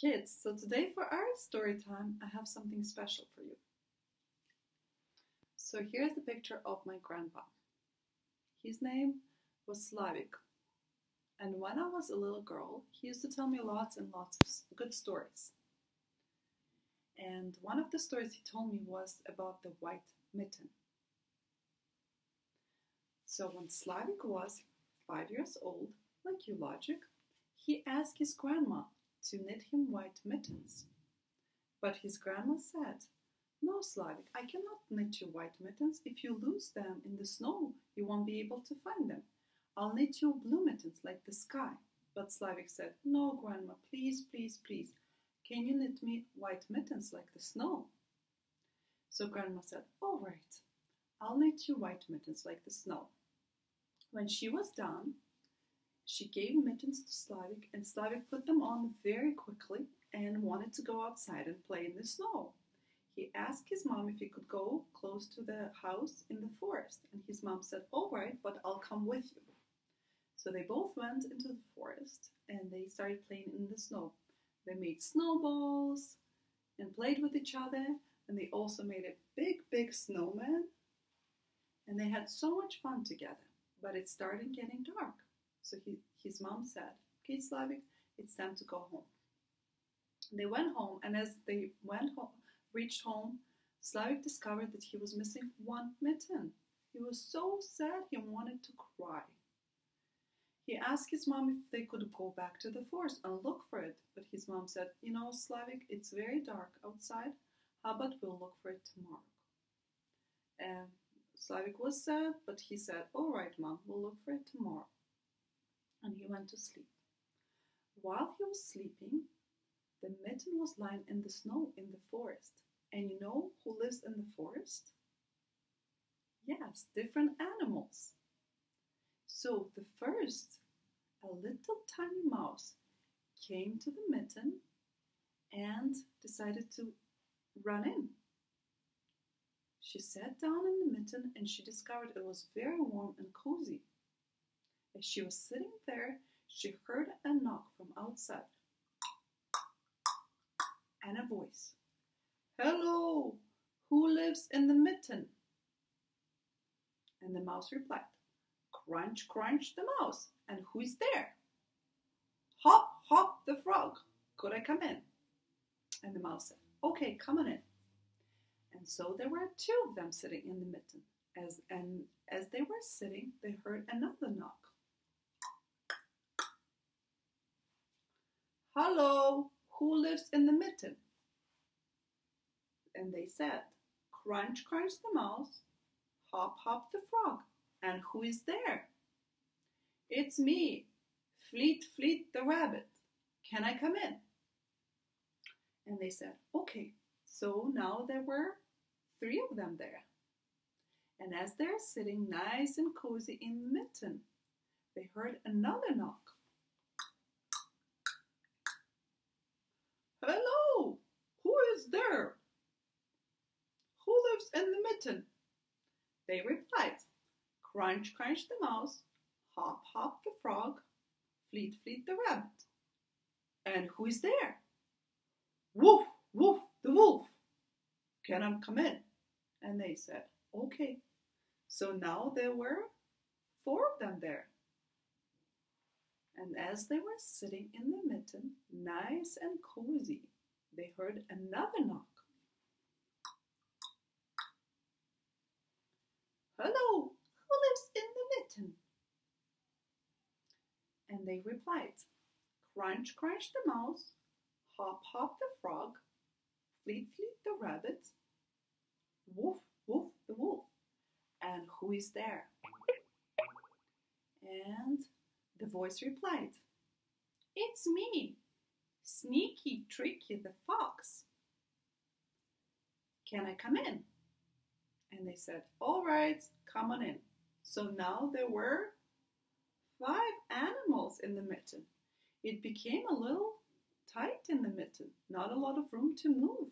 Kids, so today for our story time, I have something special for you. So here's the picture of my grandpa. His name was Slavik. And when I was a little girl, he used to tell me lots and lots of good stories. And one of the stories he told me was about the white mitten. So when Slavik was five years old, like you logic, he asked his grandma to knit him white mittens. But his grandma said, No, Slavik, I cannot knit you white mittens. If you lose them in the snow, you won't be able to find them. I'll knit you blue mittens like the sky. But Slavik said, No, Grandma, please, please, please. Can you knit me white mittens like the snow? So Grandma said, All right, I'll knit you white mittens like the snow. When she was done, she gave mittens to Slavik, and Slavik put them on very quickly and wanted to go outside and play in the snow. He asked his mom if he could go close to the house in the forest, and his mom said, All right, but I'll come with you. So they both went into the forest and they started playing in the snow. They made snowballs and played with each other, and they also made a big, big snowman. And they had so much fun together, but it started getting dark. So he, his mom said, Okay, Slavik, it's time to go home. They went home, and as they went home, reached home, Slavik discovered that he was missing one mitten. He was so sad he wanted to cry. He asked his mom if they could go back to the forest and look for it, but his mom said, You know, Slavik, it's very dark outside. How about we'll look for it tomorrow? And Slavik was sad, but he said, All right, mom, we'll look for it tomorrow and he went to sleep. While he was sleeping, the mitten was lying in the snow in the forest. And you know who lives in the forest? Yes, different animals. So the first, a little tiny mouse came to the mitten and decided to run in. She sat down in the mitten and she discovered it was very warm and cozy. As she was sitting there, she heard a knock from outside and a voice. Hello, who lives in the mitten? And the mouse replied, Crunch, crunch the mouse, and who is there? Hop, hop the frog, could I come in? And the mouse said, Okay, come on in. And so there were two of them sitting in the mitten. As, and as they were sitting, they heard another knock. Hello, who lives in the mitten? And they said, Crunch, crunch the mouse, hop, hop the frog. And who is there? It's me, Fleet, Fleet the rabbit. Can I come in? And they said, Okay. So now there were three of them there. And as they're sitting nice and cozy in the mitten, they heard another knock. Hello, who there? Who lives in the mitten? They replied, Crunch, crunch the mouse, hop, hop the frog, fleet, fleet the rabbit. And who is there? Woof, woof, the wolf. Can I come in? And they said, Okay. So now there were four of them there. And as they were sitting in the mitten, nice and cozy, they heard another knock. Hello, who lives in the mitten? And they replied, Crunch, crunch the mouse, hop, hop the frog, fleet, fleet the rabbit, woof, woof the wolf. And who is there? And the voice replied, It's me, Sneaky Tricky the fox. Can I come in? And they said, All right, come on in. So now there were five animals in the mitten. It became a little tight in the mitten, not a lot of room to move.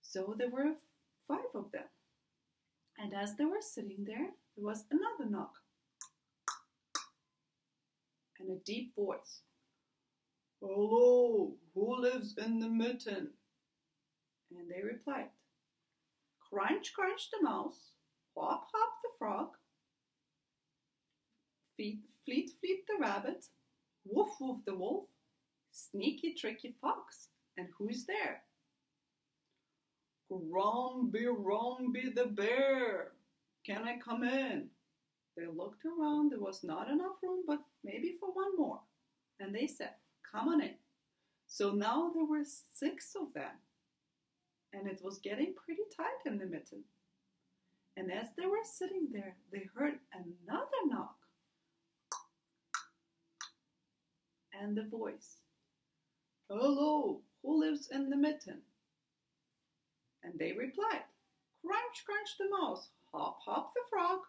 So there were five of them. And as they were sitting there, there was another knock and a deep voice. Hello, who lives in the mitten? And they replied, Crunch, crunch the mouse, hop, hop the frog, fleet, fleet, fleet the rabbit, woof, woof the wolf, sneaky, tricky fox. And who's there? Grumpy, Grumpy the bear. Can I come in? They looked around. There was not enough room, but maybe for one more. And they said, Come on in. So now there were six of them. And it was getting pretty tight in the mitten. And as they were sitting there, they heard another knock. And the voice, Hello, who lives in the mitten? And they replied, Crunch, crunch the mouse, hop, hop the frog.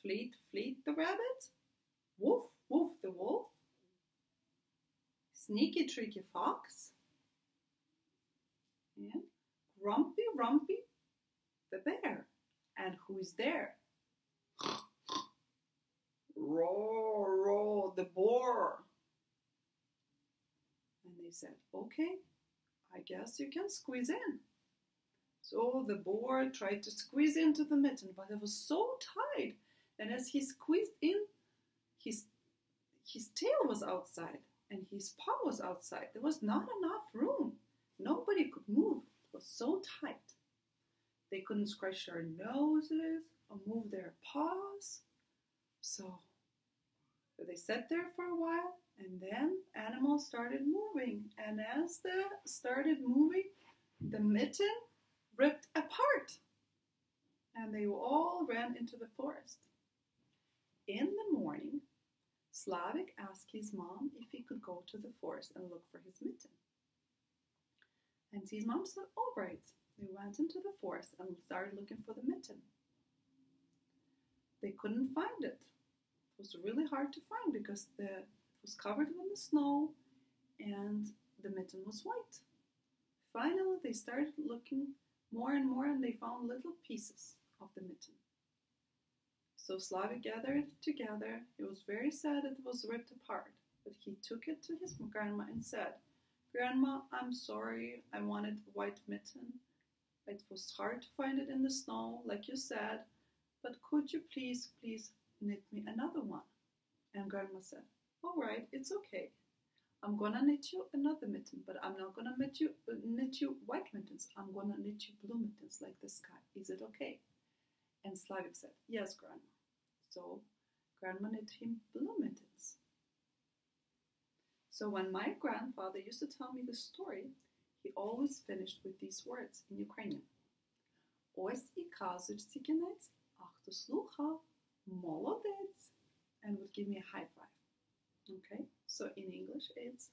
Fleet, fleet the rabbit, woof, woof the wolf. Sneaky, tricky fox. And grumpy, rumpy the bear. And who's there? Roar, roar the boar. And they said, Okay, I guess you can squeeze in. So the boar tried to squeeze into the mitten, but it was so tight. And as he squeezed in, his, his tail was outside and his paw was outside. There was not enough room. Nobody could move. It was so tight. They couldn't scratch their noses or move their paws. So they sat there for a while and then animals started moving. And as they started moving, the mitten ripped apart. And they all ran into the forest. In the morning, Slavik asked his mom if he could go to the forest and look for his mitten. And his mom said, All right. They went into the forest and started looking for the mitten. They couldn't find it. It was really hard to find because the, it was covered in the snow and the mitten was white. Finally, they started looking more and more and they found little pieces of the mitten. So Slavik gathered it together. It was very sad it was ripped apart, but he took it to his grandma and said, Grandma, I'm sorry, I wanted a white mitten. It was hard to find it in the snow, like you said, but could you please, please knit me another one? And Grandma said, All right, it's okay. I'm gonna knit you another mitten, but I'm not gonna knit you, knit you white mittens. I'm gonna knit you blue mittens like the sky. Is it okay? And Slavik said, Yes, Grandma. So Grandma knit him blue mittens. So when my grandfather used to tell me the story, he always finished with these words in Ukrainian. Ось і казочці кінець, а хто слухав, молодець, and would give me a high five. Okay, so in English it's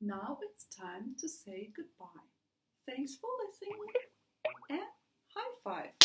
Now it's time to say goodbye. Thanks for listening. five.